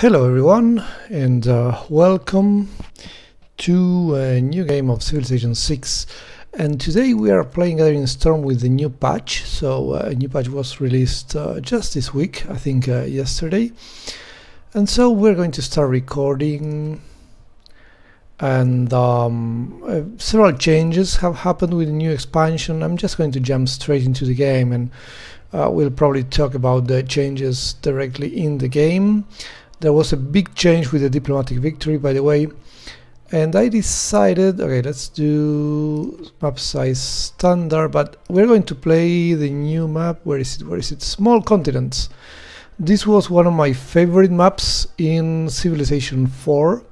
Hello everyone and uh, welcome to a new game of Civilization 6 and today we are playing Gathering Storm with the new patch. So uh, a new patch was released uh, just this week I think uh, yesterday. And so we're going to start recording. And um, uh, several changes have happened with the new expansion. I'm just going to jump straight into the game and uh, we'll probably talk about the changes directly in the game there was a big change with the diplomatic victory by the way and I decided okay let's do map size standard but we're going to play the new map where is it where is it? Small continents. This was one of my favorite maps in Civilization 4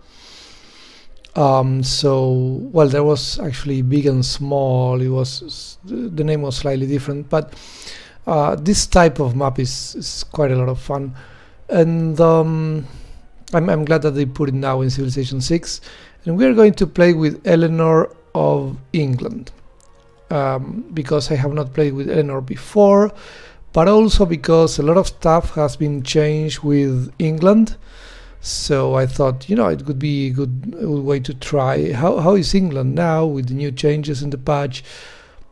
um, so well there was actually big and small. It was the name was slightly different but uh, this type of map is, is, quite a lot of fun and um, I'm, I'm, glad that they put it now in Civilization 6 and we're going to play with Eleanor of England um, because I have not played with Eleanor before but also because a lot of stuff has been changed with England so I thought, you know, it could be a good, a good way to try. How, how is England now with the new changes in the patch?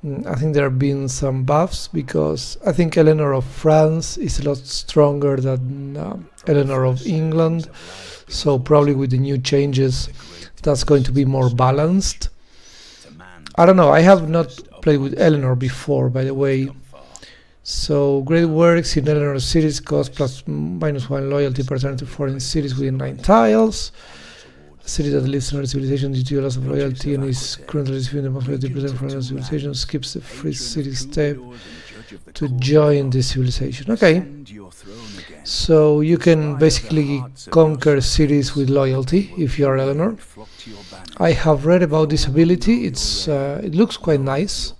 Mm, I think there have been some buffs because I think Eleanor of France is a lot stronger than uh, Eleanor of England. So probably with the new changes, that's going to be more balanced. I don't know. I have not played with Eleanor before, by the way. So great works in Eleanor cities cost plus minus one loyalty percent to foreign cities within nine tiles. A city that lives in a civilization due to a loss of loyalty and is currently receiving the most loyalty percent from a civilization skips the free city step to join the civilization. Okay. So you can basically conquer cities with loyalty if you are Eleanor. I have read about this ability. It's uh, it looks quite nice.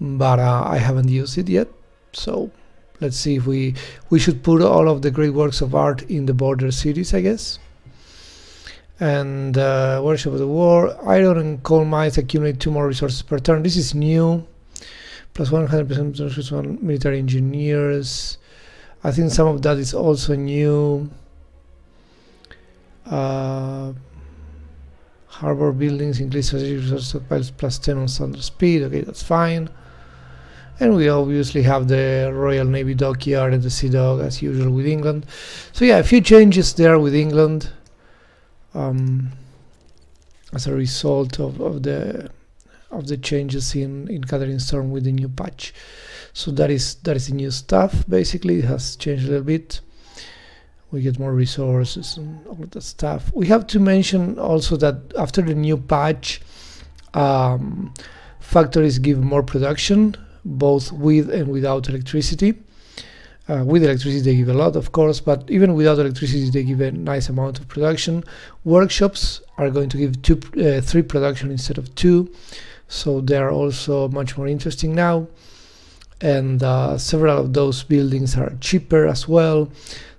but uh, I haven't used it yet. So let's see if we we should put all of the great works of art in the border cities I guess and uh, Workshop of the World iron and coal mines accumulate two more resources per turn. This is new. Plus 100% on military engineers. I think some of that is also new. Uh, harbor buildings increase strategic resource stockpiles plus 10 on standard speed. Okay that's fine. And we obviously have the Royal Navy dockyard and the Sea Dog as usual with England. So yeah a few changes there with England um, as a result of, of the of the changes in in Gathering Storm with the new patch. So that is that is the new stuff. Basically it has changed a little bit. We get more resources and all that stuff. We have to mention also that after the new patch um, factories give more production both with and without electricity. Uh, with electricity they give a lot of course but even without electricity they give a nice amount of production. Workshops are going to give two uh, three production instead of two so they are also much more interesting now. And uh, several of those buildings are cheaper as well.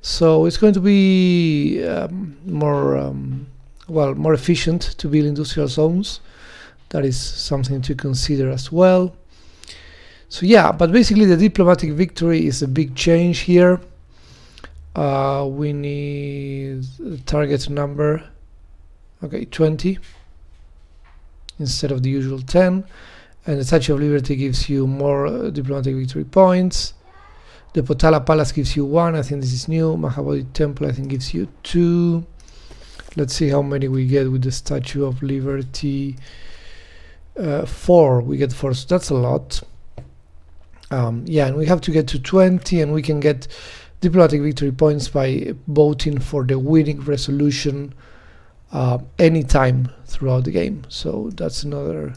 So it's going to be um, more um, well more efficient to build industrial zones. That is something to consider as well so yeah, but basically the diplomatic victory is a big change here. Uh, we need target number, okay, 20 instead of the usual 10. And the Statue of Liberty gives you more uh, diplomatic victory points. The Potala Palace gives you one, I think this is new. Mahabodhi Temple, I think, gives you two. Let's see how many we get with the Statue of Liberty. Uh, four, we get four, so that's a lot um, yeah and we have to get to 20 and we can get diplomatic victory points by voting for the winning resolution uh, anytime throughout the game. So that's another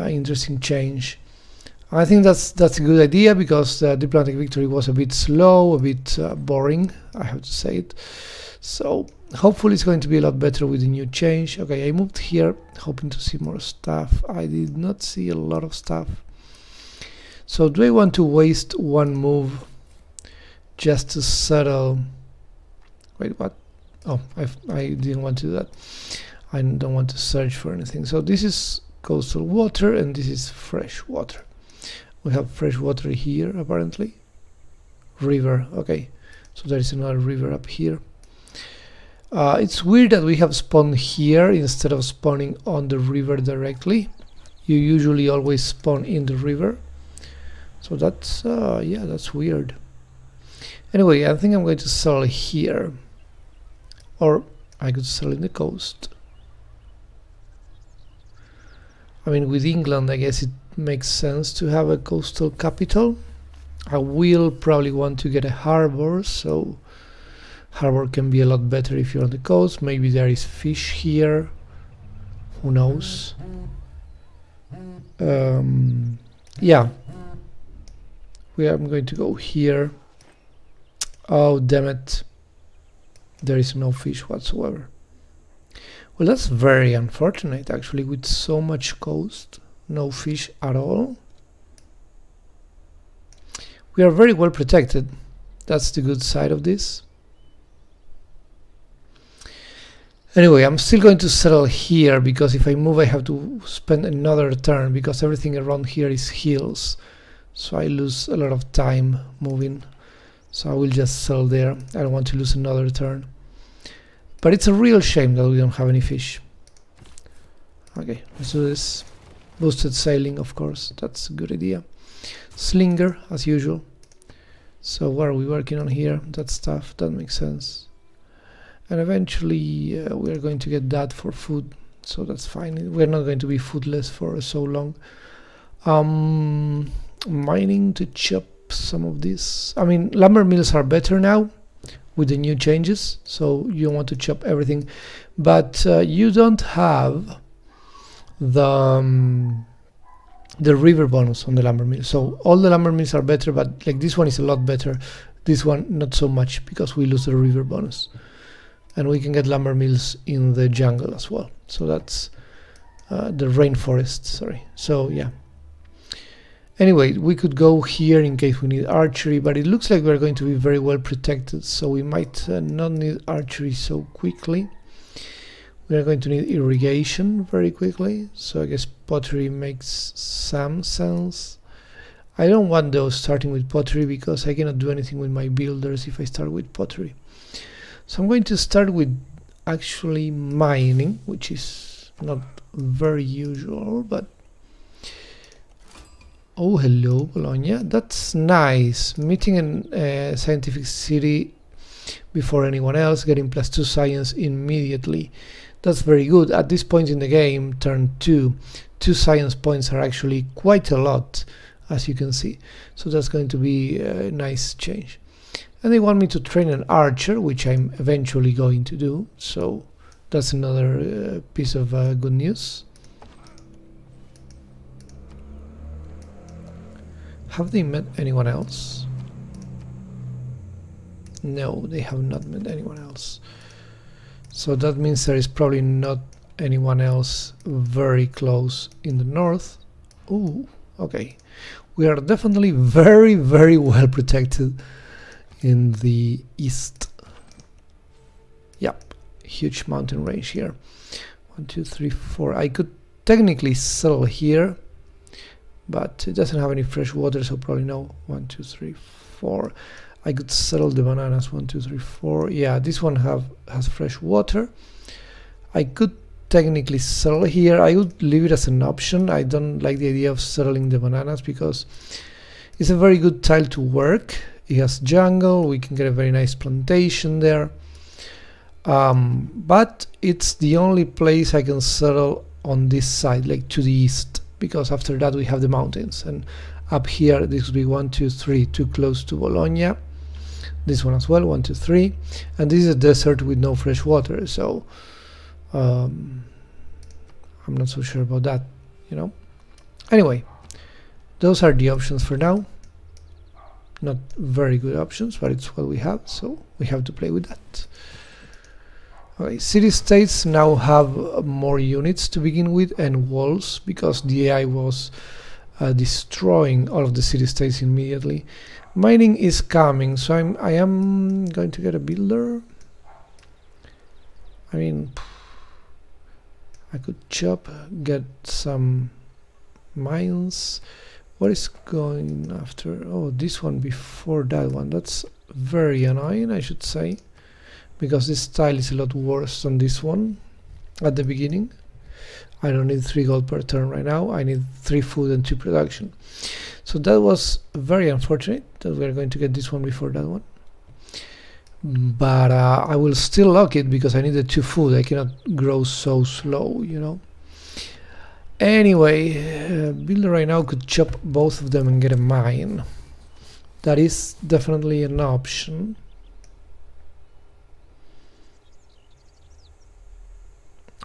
uh, interesting change. I think that's that's a good idea because the diplomatic victory was a bit slow a bit uh, boring I have to say it. So hopefully it's going to be a lot better with the new change. Okay I moved here hoping to see more stuff. I did not see a lot of stuff so do I want to waste one move just to settle? Wait what? Oh I, I didn't want to do that. I don't want to search for anything. So this is coastal water and this is fresh water. We have fresh water here apparently. River okay. So there is another river up here. Uh, it's weird that we have spawned here instead of spawning on the river directly. You usually always spawn in the river so that's uh, yeah that's weird. Anyway I think I'm going to sell here. Or I could sell in the coast. I mean with England I guess it makes sense to have a coastal capital. I will probably want to get a harbor so harbor can be a lot better if you're on the coast. Maybe there is fish here. Who knows? Um, yeah we are, going to go here. Oh damn it. There is no fish whatsoever. Well that's very unfortunate actually with so much coast. No fish at all. We are very well protected. That's the good side of this. Anyway, I'm still going to settle here because if I move I have to spend another turn because everything around here is hills. So I lose a lot of time moving. So I will just sell there. I don't want to lose another turn. But it's a real shame that we don't have any fish. Okay, let's do this. Boosted sailing, of course. That's a good idea. Slinger, as usual. So what are we working on here? That stuff, that makes sense and eventually uh, we are going to get that for food so that's fine we're not going to be foodless for so long um, mining to chop some of this. I mean lumber mills are better now with the new changes so you want to chop everything. But uh, you don't have the um, the river bonus on the lumber mill. So all the lumber mills are better but like this one is a lot better. This one not so much because we lose the river bonus. And we can get lumber mills in the jungle as well. So that's uh, the rainforest sorry. So yeah anyway we could go here in case we need archery but it looks like we're going to be very well protected so we might uh, not need archery so quickly. We are going to need irrigation very quickly so I guess pottery makes some sense. I don't want those starting with pottery because I cannot do anything with my builders if I start with pottery. So I'm going to start with actually mining, which is not very usual, but oh hello Bologna, that's nice. Meeting in a scientific city before anyone else, getting plus two science immediately. That's very good. At this point in the game, turn two, two science points are actually quite a lot, as you can see. So that's going to be a nice change and they want me to train an archer which I'm eventually going to do so that's another uh, piece of uh, good news have they met anyone else no they have not met anyone else so that means there is probably not anyone else very close in the north oh okay we are definitely very very well protected in the east. Yep, huge mountain range here. One, two, three, four. I could technically settle here, but it doesn't have any fresh water, so probably no. One, two, three, four. I could settle the bananas. One, two, three, four. Yeah, this one have has fresh water. I could technically settle here. I would leave it as an option. I don't like the idea of settling the bananas because it's a very good tile to work it has jungle we can get a very nice plantation there um, but it's the only place I can settle on this side like to the east because after that we have the mountains. And up here this would be one two three too close to Bologna. This one as well one two three. And this is a desert with no fresh water. So um, I'm not so sure about that you know. Anyway those are the options for now. Not very good options but it's what we have so we have to play with that okay city-states now have more units to begin with and walls because the AI was uh, destroying all of the city-states immediately. Mining is coming so I'm I am going to get a builder. I mean I could chop get some mines. What is going after? Oh this one before that one. That's very annoying I should say because this tile is a lot worse than this one at the beginning. I don't need 3 gold per turn right now. I need 3 food and 2 production. So that was very unfortunate that we're going to get this one before that one. But uh, I will still lock it because I need the 2 food. I cannot grow so slow you know. Anyway uh, builder right now could chop both of them and get a mine. That is definitely an option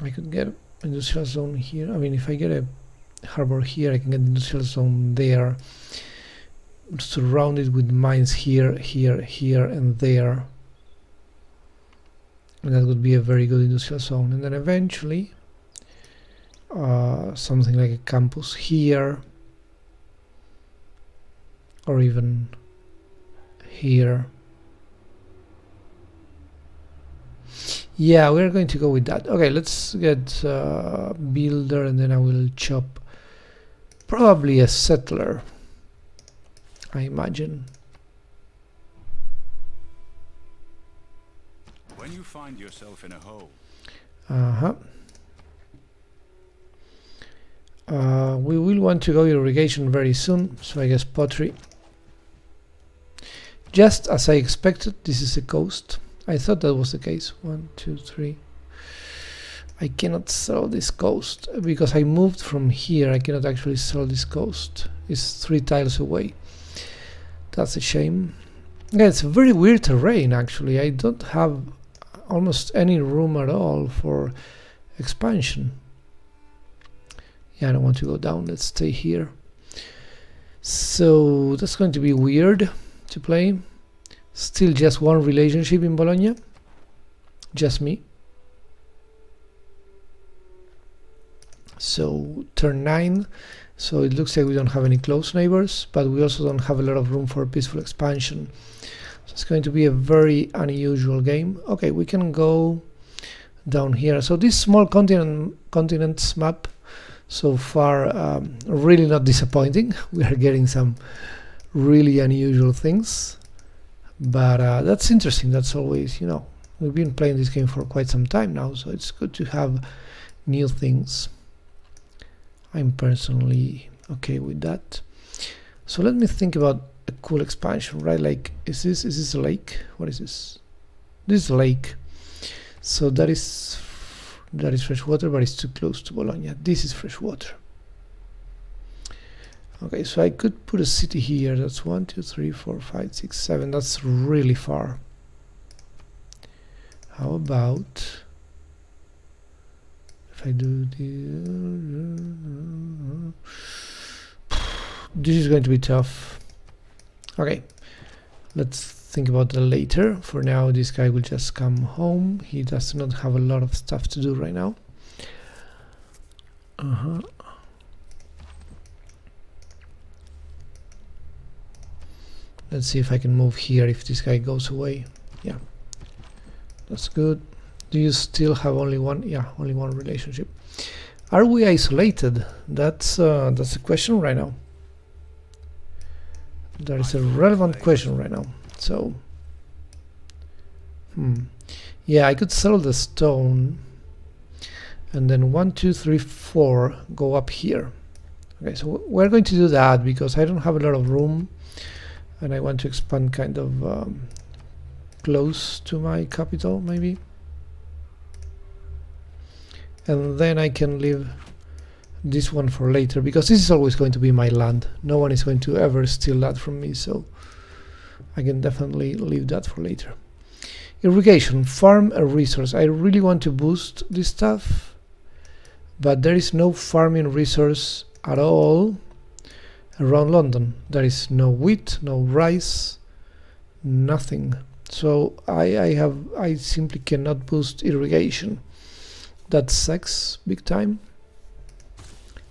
I could get industrial zone here. I mean if I get a harbor here I can get industrial zone there. Surrounded with mines here here here and there. And that would be a very good industrial zone. And then eventually uh, something like a campus here or even here yeah we're going to go with that. Okay let's get uh, builder and then I will chop probably a settler I imagine. When you find yourself in a hole. Uh-huh. Uh, we will want to go irrigation very soon so I guess pottery. Just as I expected this is a coast I thought that was the case. One, two, three. I cannot sell this coast because I moved from here. I cannot actually sell this coast. It's three tiles away. That's a shame. Yeah, it's a very weird terrain actually. I don't have almost any room at all for expansion. Yeah, I don't want to go down. Let's stay here. So that's going to be weird to play. Still just one relationship in Bologna. Just me. So turn 9. So it looks like we don't have any close neighbors, but we also don't have a lot of room for peaceful expansion. So it's going to be a very unusual game. Okay, we can go down here. So this small continent continents map so far um, really not disappointing. We are getting some really unusual things but uh, that's interesting. That's always you know we've been playing this game for quite some time now so it's good to have new things. I'm personally okay with that. So let me think about a cool expansion right? Like is this is this a lake? What is this? This lake. So that is that is fresh water but it's too close to Bologna. This is fresh water okay so I could put a city here. That's one two three four five six seven. That's really far. How about if I do the this is going to be tough. Okay let's think about that later. For now this guy will just come home. He does not have a lot of stuff to do right now. Uh-huh let's see if I can move here if this guy goes away. Yeah. That's good. Do you still have only one? Yeah only one relationship. Are we isolated? That's uh, that's a question right now. That is a relevant question right now. So hmm. Yeah I could sell the stone and then one two three four go up here. Okay so we're going to do that because I don't have a lot of room and I want to expand kind of um, close to my capital maybe. And then I can leave this one for later because this is always going to be my land. No one is going to ever steal that from me so I can definitely leave that for later. Irrigation farm a resource. I really want to boost this stuff but there is no farming resource at all around London. There is no wheat, no rice, nothing. So I, I have I simply cannot boost irrigation. That sucks big time.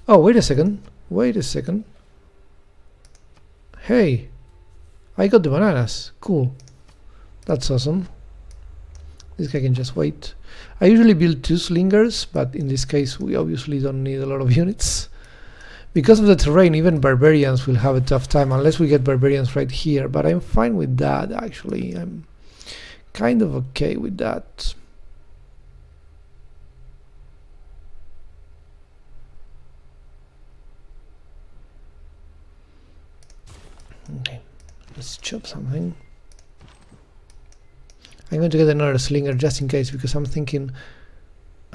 Oh wait a second. Wait a second. Hey, I got the bananas. Cool. That's awesome. This guy can just wait. I usually build two slingers, but in this case we obviously don't need a lot of units because of the terrain even barbarians will have a tough time unless we get barbarians right here. But I'm fine with that actually. I'm kind of okay with that. Okay let's chop something. I'm going to get another slinger just in case because I'm thinking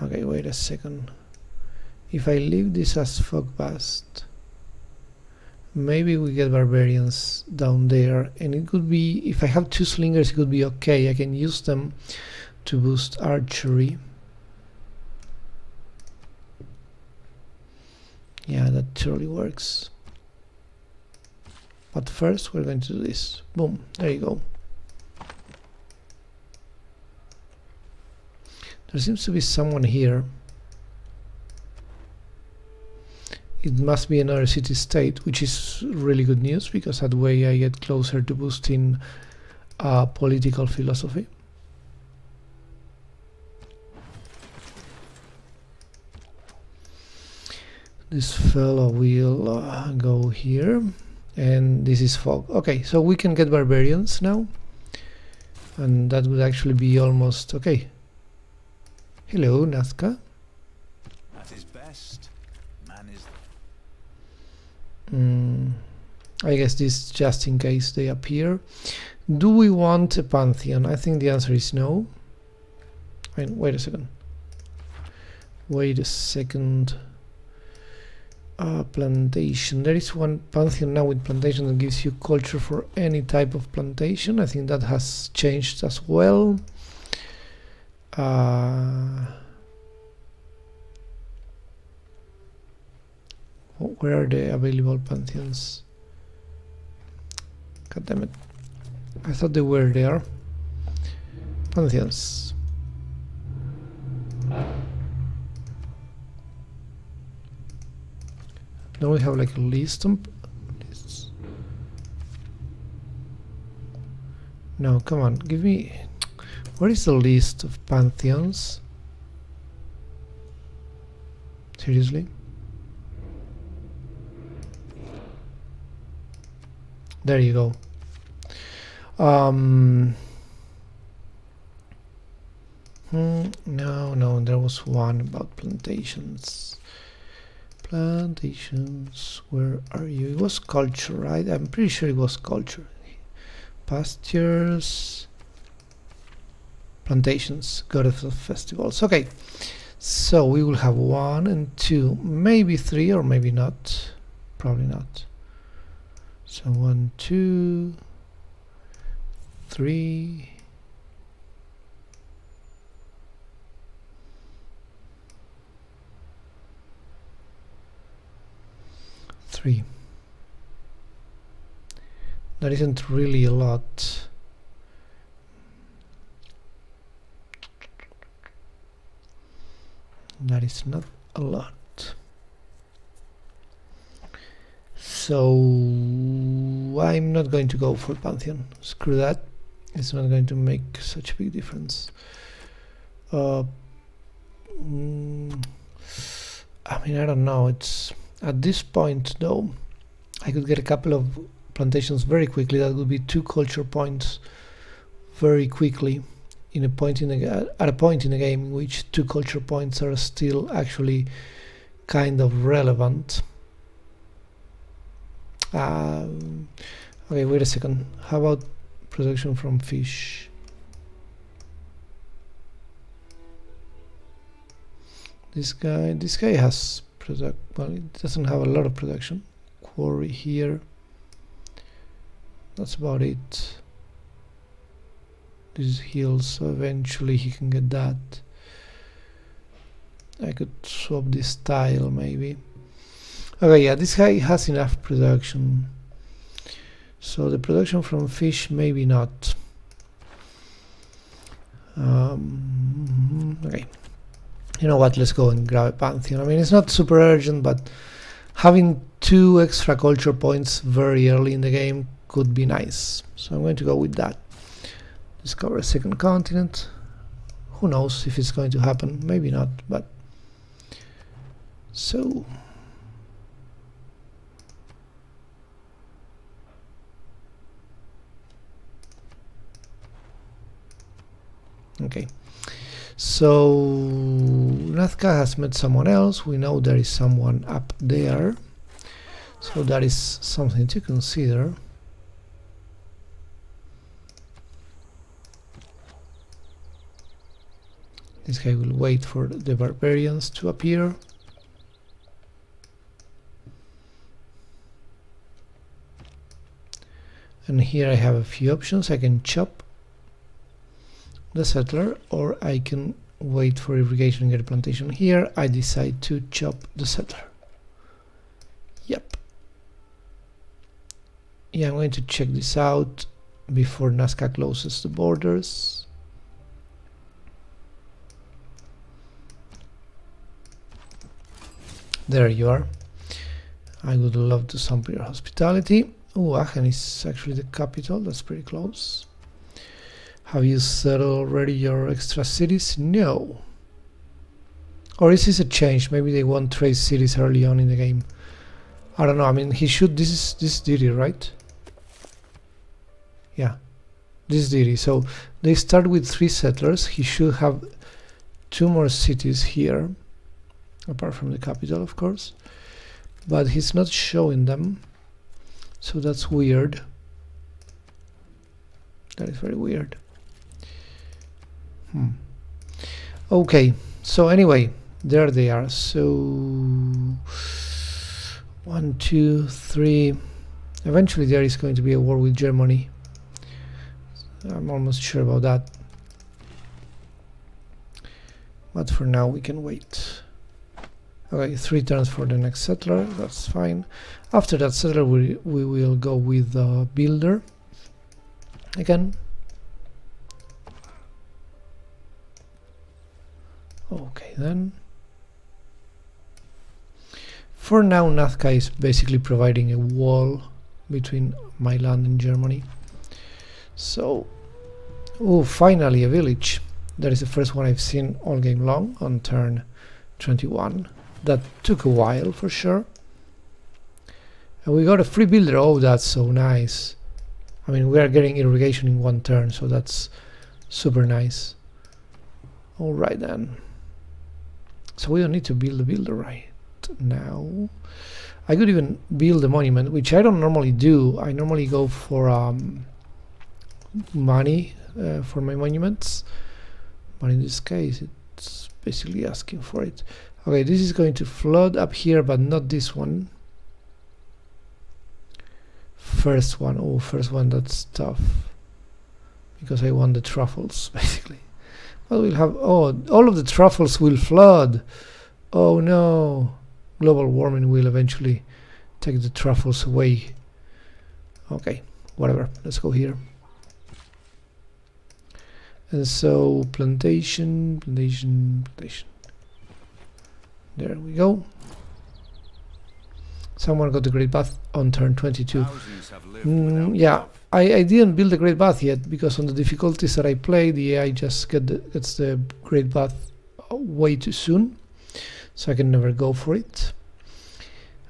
okay wait a second if I leave this as Fogbast maybe we get barbarians down there. And it could be if I have two slingers it could be okay. I can use them to boost archery. Yeah that totally works. But first we're going to do this. Boom there you go. There seems to be someone here it must be another city state which is really good news because that way I get closer to boosting uh, political philosophy. This fellow will uh, go here and this is fog. Okay so we can get barbarians now and that would actually be almost okay. Hello Nazca At his best, man is Mm, I guess this just in case they appear. Do we want a pantheon? I think the answer is no. Mean, wait a second. Wait a second. Uh, plantation. There is one pantheon now with plantation that gives you culture for any type of plantation. I think that has changed as well. Uh, where are the available pantheons? God damn it. I thought they were there. Pantheons. Now we have like a list of lists. No, come on, give me where is the list of pantheons? Seriously? There you go. Um, hmm, no, no, there was one about plantations. Plantations, where are you? It was culture, right? I'm pretty sure it was culture. Pastures, plantations, goddess of the festivals. Okay, so we will have one and two, maybe three, or maybe not. Probably not. So one, two, three. Three. That isn't really a lot. That is not a lot. so I'm not going to go for Pantheon. Screw that. It's not going to make such a big difference. Uh, mm, I mean I don't know. It's at this point though I could get a couple of plantations very quickly. That would be two culture points very quickly in a point in the at a point in the game in which two culture points are still actually kind of relevant um, okay, wait a second. How about production from fish? This guy, this guy has product. Well, it doesn't have a lot of production. Quarry here. That's about it. This hills, so eventually he can get that. I could swap this tile maybe. Okay, yeah, this guy has enough production. So the production from fish, maybe not. Um, okay. You know what, let's go and grab a Pantheon. I mean, it's not super urgent, but having two extra culture points very early in the game could be nice. So I'm going to go with that. Discover a second continent. Who knows if it's going to happen, maybe not, but... So... Okay. So Nazca has met someone else. We know there is someone up there. So that is something to consider. This guy will wait for the barbarians to appear. And here I have a few options. I can chop the settler or I can wait for irrigation and get a plantation here. I decide to chop the settler. Yep. Yeah, I'm going to check this out before Nazca closes the borders. There you are. I would love to sample your hospitality. Oh, Aachen is actually the capital. That's pretty close. Have you settled already your extra cities? No. Or is this a change? Maybe they won't trade cities early on in the game. I don't know. I mean, he should. This is this is Deity, right? Yeah, this is Deity. So they start with three settlers. He should have two more cities here apart from the capital of course but he's not showing them so that's weird that is very weird hmm. okay so anyway there they are so one two three eventually there is going to be a war with Germany I'm almost sure about that but for now we can wait Okay, three turns for the next settler, that's fine. After that settler, we, we will go with the builder again. Okay, then. For now, Nazca is basically providing a wall between my land and Germany. So, oh, finally a village. That is the first one I've seen all game long on turn 21 that took a while for sure and we got a free builder oh that's so nice I mean we are getting irrigation in one turn so that's super nice alright then so we don't need to build a builder right now I could even build a monument which I don't normally do I normally go for um, money uh, for my monuments but in this case it's basically asking for it Okay, this is going to flood up here, but not this one. First one, oh, first one, that's tough. Because I want the truffles, basically. But we'll have, oh, all of the truffles will flood. Oh no. Global warming will eventually take the truffles away. Okay, whatever, let's go here. And so, plantation, plantation, plantation. There we go. Someone got the Great Bath on turn 22. Mm, yeah, I, I didn't build a Great Bath yet because on the difficulties that I play, the AI just get the, gets the Great Bath way too soon. So I can never go for it.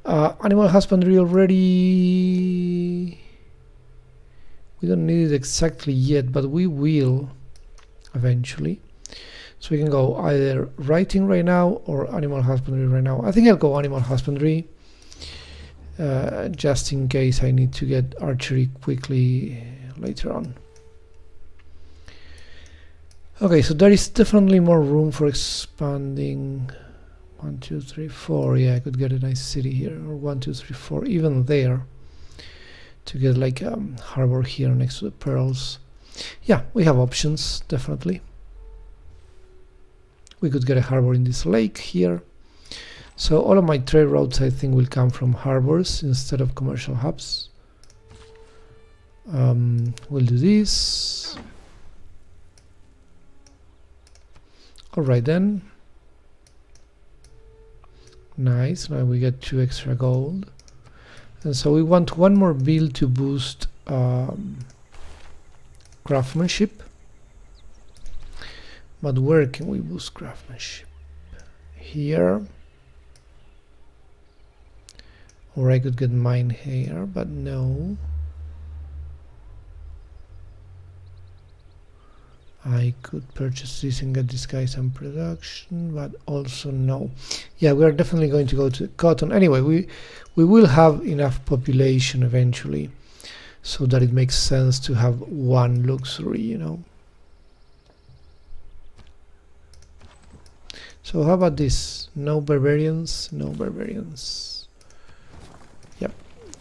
Uh, animal husbandry already... We don't need it exactly yet, but we will eventually. So we can go either writing right now or animal husbandry right now. I think I'll go animal husbandry uh, just in case I need to get archery quickly later on. Okay, so there is definitely more room for expanding. One, two, three, four. Yeah, I could get a nice city here. Or one, two, three, four. Even there. To get like a um, harbor here next to the pearls. Yeah, we have options, definitely we could get a harbor in this lake here so all of my trade routes I think will come from harbors instead of commercial hubs. Um, we'll do this. Alright then. Nice. Now we get two extra gold. And so we want one more build to boost um, craftsmanship. But where can we boost craftsmanship? Here. Or I could get mine here, but no. I could purchase this and get this guy some production, but also no. Yeah, we are definitely going to go to cotton. Anyway, we we will have enough population eventually, so that it makes sense to have one luxury, you know. So how about this? No barbarians, no barbarians.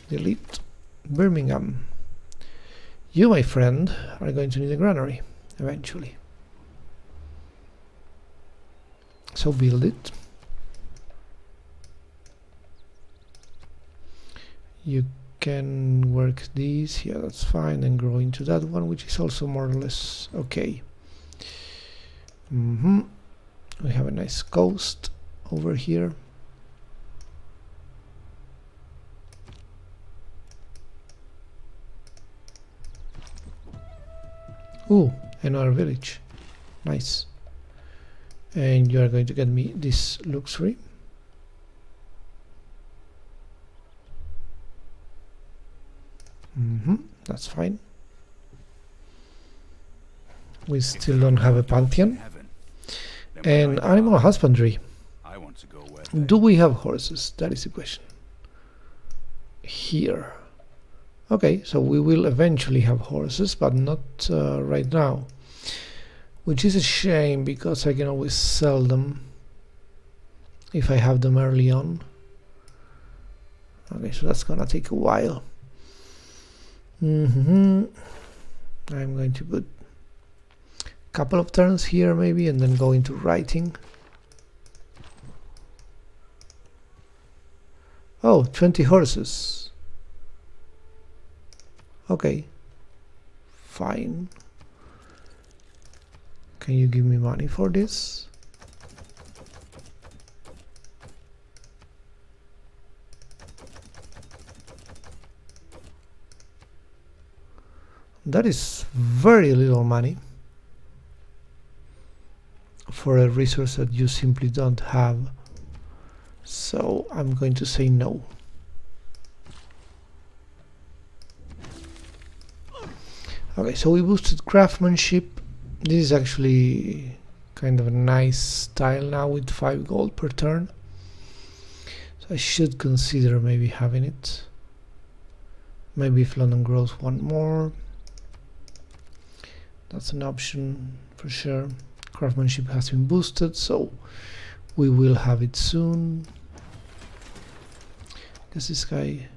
Delete Birmingham. You, my friend, are going to need a granary eventually. So build it. You can work these, yeah that's fine, and grow into that one, which is also more or less okay. Mm -hmm. We have a nice coast over here. Ooh, another village. Nice. And you are going to get me this luxury mm -hmm, that's fine. We still don't have a pantheon. And animal husbandry. Do we have horses? That is the question. Here okay so we will eventually have horses but not uh, right now. Which is a shame because I can always sell them if I have them early on. Okay so that's gonna take a while. Mm -hmm. I'm going to put a couple of turns here maybe and then go into writing. Oh 20 horses okay. Fine. Can you give me money for this? That is very little money for a resource that you simply don't have. So I'm going to say no okay so we boosted craftsmanship. This is actually kind of a nice style now with 5 gold per turn. So I should consider maybe having it. Maybe if London grows one more. That's an option for sure. Craftsmanship has been boosted so we will have it soon. Guess this guy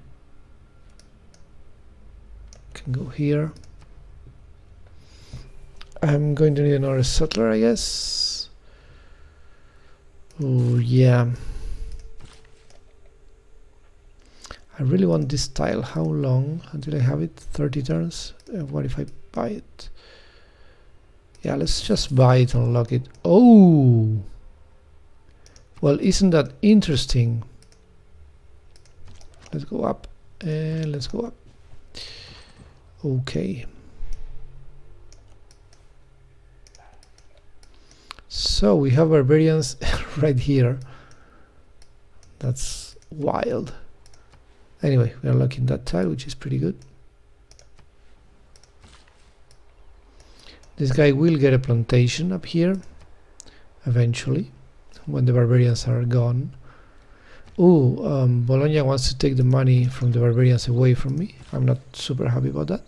can go here I'm going to need another settler, I guess. Oh, yeah. I really want this tile. How long until I have it? 30 turns? Uh, what if I buy it? Yeah, let's just buy it and lock it. Oh! Well, isn't that interesting? Let's go up. And let's go up. Okay. So we have barbarians right here. That's wild. Anyway, we are locking that tile, which is pretty good. This guy will get a plantation up here eventually when the barbarians are gone. Oh, um, Bologna wants to take the money from the barbarians away from me. I'm not super happy about that.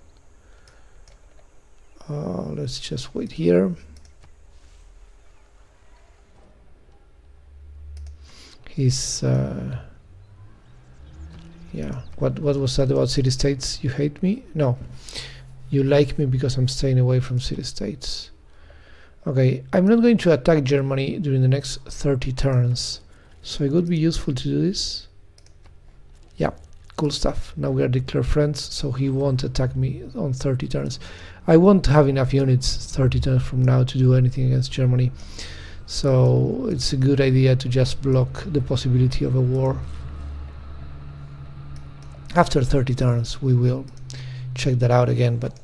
Uh, let's just wait here. His uh, yeah what what was that about city states? You hate me? No. You like me because I'm staying away from city states. Okay I'm not going to attack Germany during the next 30 turns. So it would be useful to do this. Yeah cool stuff. Now we are declared friends so he won't attack me on 30 turns. I won't have enough units 30 turns from now to do anything against Germany so it's a good idea to just block the possibility of a war. After 30 turns we will check that out again but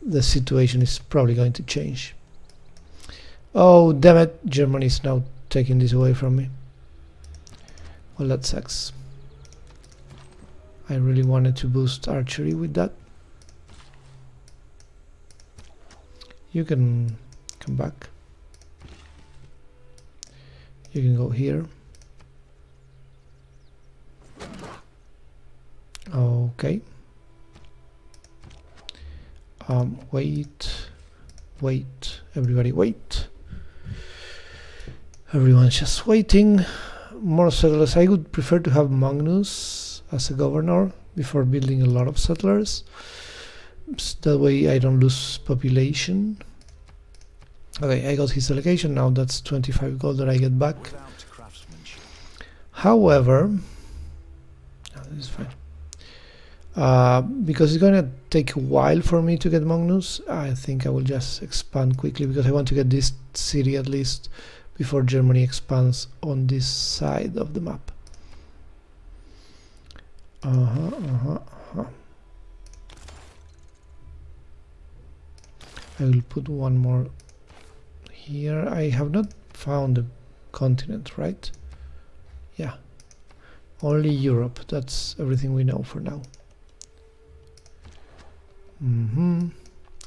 the situation is probably going to change. Oh damn it Germany is now taking this away from me. Well that sucks. I really wanted to boost archery with that. You can come back you can go here. Okay. Um, wait wait everybody wait. Everyone's just waiting. More settlers. I would prefer to have Magnus as a governor before building a lot of settlers. That way I don't lose population okay I got his delegation now that's 25 gold that I get back. However this is fine. Uh, because it's gonna take a while for me to get Magnus I think I will just expand quickly because I want to get this city at least before Germany expands on this side of the map. Uh-huh, uh-huh, uh-huh. I will put one more here I have not found the continent right? Yeah. Only Europe. That's everything we know for now. Mm-hmm.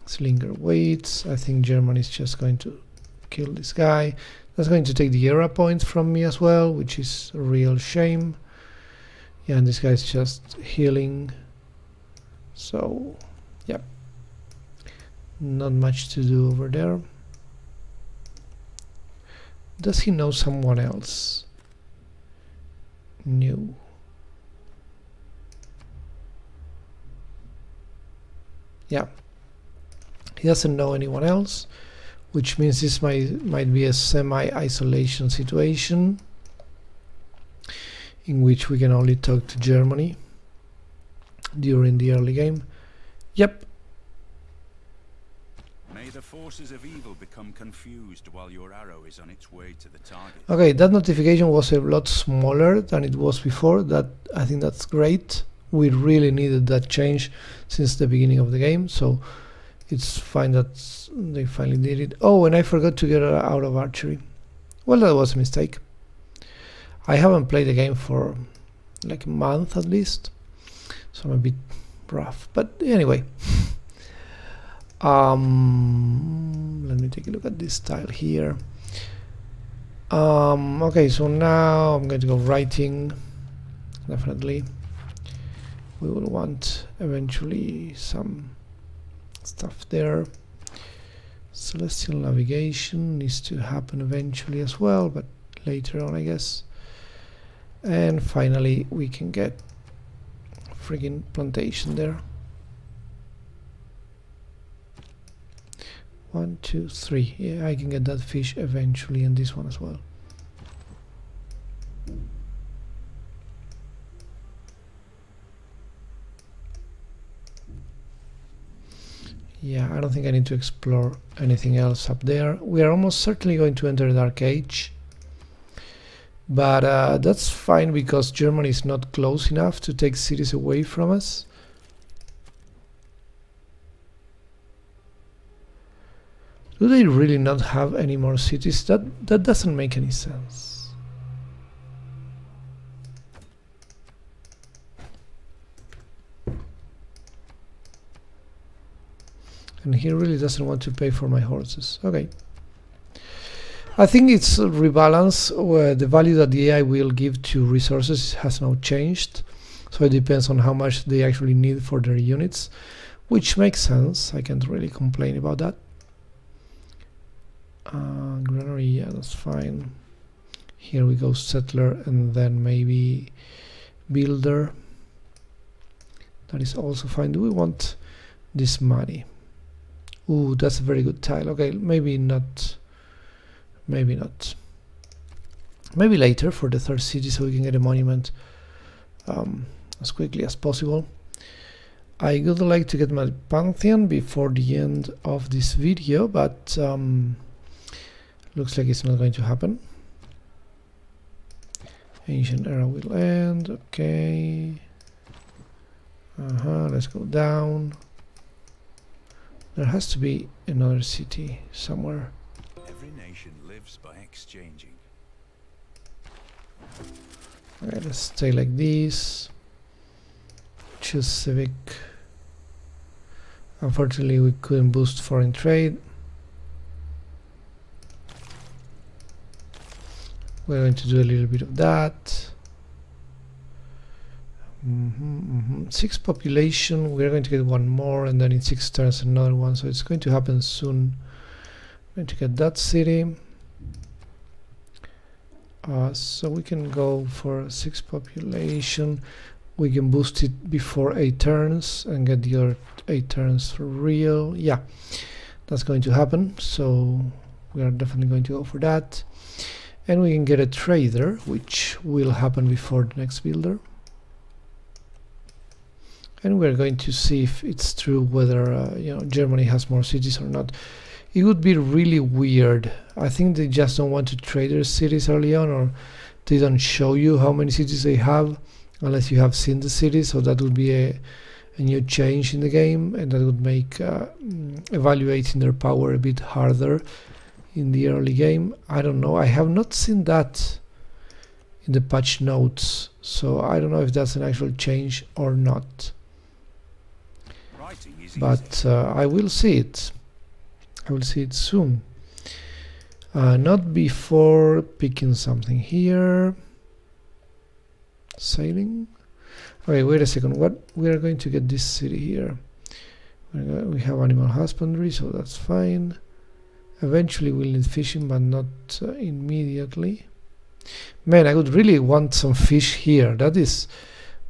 Slinger waits. I think Germany is just going to kill this guy. That's going to take the era points from me as well which is a real shame. Yeah and this guy's just healing. So yeah. Not much to do over there does he know someone else new? Yeah. He doesn't know anyone else which means this might might be a semi-isolation situation in which we can only talk to Germany during the early game. Yep the forces of evil become confused while your arrow is on its way to the target. okay that notification was a lot smaller than it was before. That I think that's great. We really needed that change since the beginning of the game so it's fine that they finally did it. Oh and I forgot to get out of archery. Well that was a mistake. I haven't played the game for like a month at least so I'm a bit rough. But anyway um let me take a look at this tile here. Um okay so now I'm going to go writing. Definitely. We will want eventually some stuff there. Celestial navigation needs to happen eventually as well but later on I guess. And finally we can get friggin plantation there one two three. Yeah I can get that fish eventually and this one as well. Yeah I don't think I need to explore anything else up there. We are almost certainly going to enter the Dark Age. But uh, that's fine because Germany is not close enough to take cities away from us do they really not have any more cities? That that doesn't make any sense. And he really doesn't want to pay for my horses. Okay. I think it's rebalance where the value that the AI will give to resources has now changed. So it depends on how much they actually need for their units which makes sense. I can't really complain about that uh, granary yeah that's fine. Here we go settler and then maybe builder. That is also fine. Do we want this money? Ooh, that's a very good tile. Okay maybe not maybe not. Maybe later for the third city so we can get a monument um, as quickly as possible. I would like to get my pantheon before the end of this video but um, looks like it's not going to happen ancient era will end okay uh-huh let's go down there has to be another city somewhere Every nation lives by exchanging. Okay, let's stay like this. Choose civic. Unfortunately, we couldn't boost foreign trade. We're going to do a little bit of that. Mm -hmm, mm -hmm. six population we're going to get one more and then in six turns another one. So it's going to happen soon. We're going to get that city. Uh, so we can go for six population. We can boost it before eight turns and get the other eight turns for real. Yeah that's going to happen. So we are definitely going to go for that and we can get a trader which will happen before the next builder. And we're going to see if it's true whether uh, you know Germany has more cities or not. It would be really weird. I think they just don't want to trade their cities early on or they don't show you how many cities they have unless you have seen the cities. So that would be a, a new change in the game and that would make uh, mm, evaluating their power a bit harder in the early game. I don't know. I have not seen that in the patch notes so I don't know if that's an actual change or not. But uh, I will see it. I will see it soon. Uh, not before picking something here. Sailing? Okay wait a second. What we are going to get this city here. We have animal husbandry so that's fine eventually we'll need fishing but not uh, immediately. Man I would really want some fish here. That is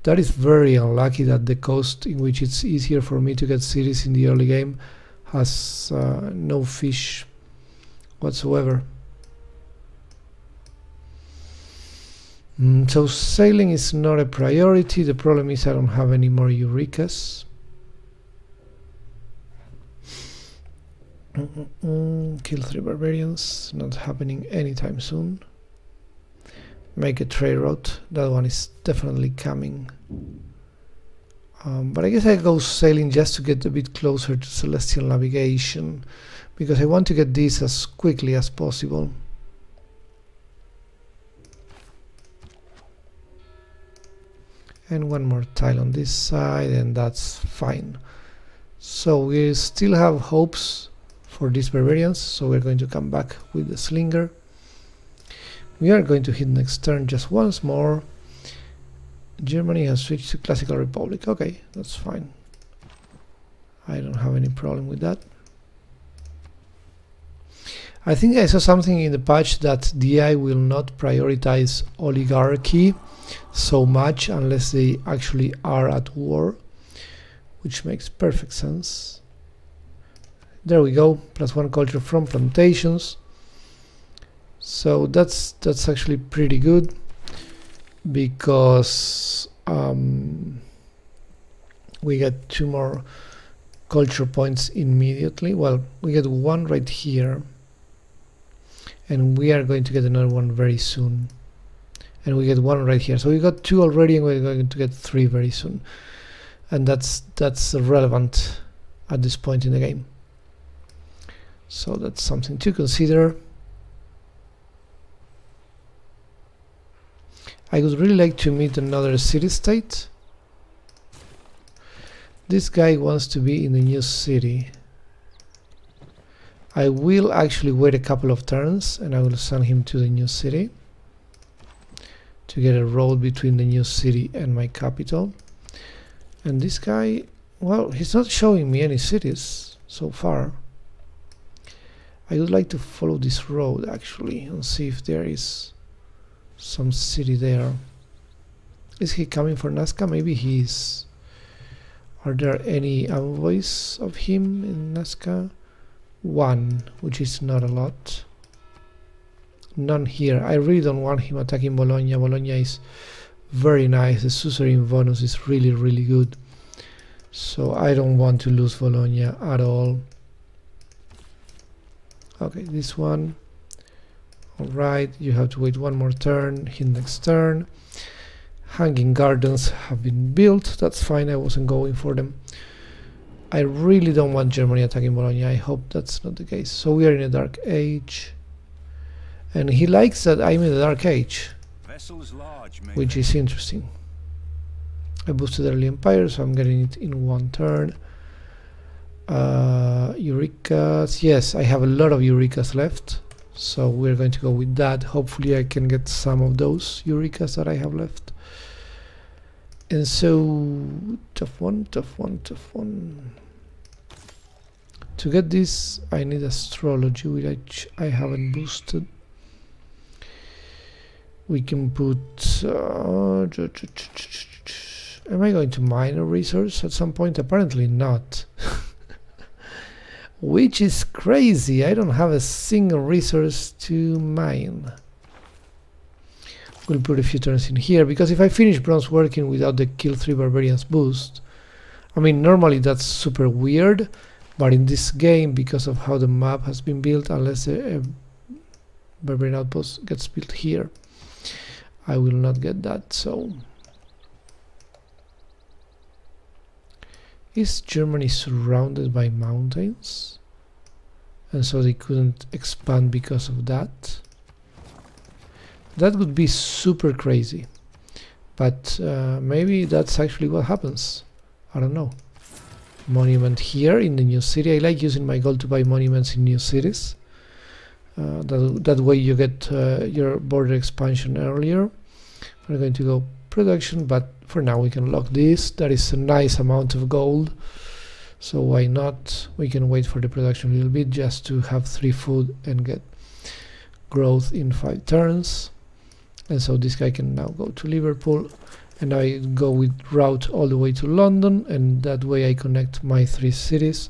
that is very unlucky that the coast in which it's easier for me to get cities in the early game has uh, no fish whatsoever. Mm, so sailing is not a priority. The problem is I don't have any more Eureka's Mm -mm -mm. Kill three barbarians, not happening anytime soon. Make a trade route, that one is definitely coming. Um, but I guess I go sailing just to get a bit closer to celestial navigation because I want to get this as quickly as possible. And one more tile on this side and that's fine. So we still have hopes for these barbarians so we're going to come back with the slinger. We are going to hit next turn just once more. Germany has switched to classical republic. Okay that's fine. I don't have any problem with that. I think I saw something in the patch that DI will not prioritize oligarchy so much unless they actually are at war which makes perfect sense there we go plus one culture from plantations. So that's that's actually pretty good because um, we get two more culture points immediately. Well we get one right here and we are going to get another one very soon. And we get one right here. So we got two already and we're going to get three very soon. And that's that's relevant at this point in the game so that's something to consider. I would really like to meet another city-state this guy wants to be in the new city. I will actually wait a couple of turns and I will send him to the new city to get a road between the new city and my capital. And this guy well he's not showing me any cities so far I would like to follow this road actually and see if there is some city there. Is he coming for Nazca? Maybe he's... Are there any envoys of him in Nazca? One, which is not a lot. None here. I really don't want him attacking Bologna. Bologna is very nice. The suzerain bonus is really, really good. So I don't want to lose Bologna at all okay this one. All right you have to wait one more turn hit next turn. Hanging gardens have been built. That's fine I wasn't going for them. I really don't want Germany attacking Bologna. I hope that's not the case. So we are in a dark age. And he likes that I'm in the dark age which is interesting. I boosted early empire so I'm getting it in one turn uh, Eureka's, yes, I have a lot of Eureka's left, so we're going to go with that. Hopefully I can get some of those Eureka's that I have left. And so tough one tough one tough one. To get this I need astrology which I haven't boosted. We can put uh, am I going to mine a resource at some point? Apparently not which is crazy. I don't have a single resource to mine. We'll put a few turns in here because if I finish bronze working without the kill 3 barbarians boost I mean normally that's super weird but in this game because of how the map has been built unless a, a barbarian outpost gets built here I will not get that so is Germany surrounded by mountains? And so they couldn't expand because of that? That would be super crazy. But uh, maybe that's actually what happens. I don't know. Monument here in the new city. I like using my gold to buy monuments in new cities. Uh, that, that way you get uh, your border expansion earlier. We're going to go production but for now we can lock this. That is a nice amount of gold. So why not? We can wait for the production a little bit just to have three food and get growth in five turns. And so this guy can now go to Liverpool. And I go with route all the way to London and that way I connect my three cities.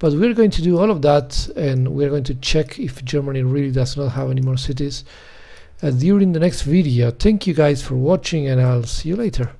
But we're going to do all of that and we're going to check if Germany really does not have any more cities during the next video thank you guys for watching and I'll see you later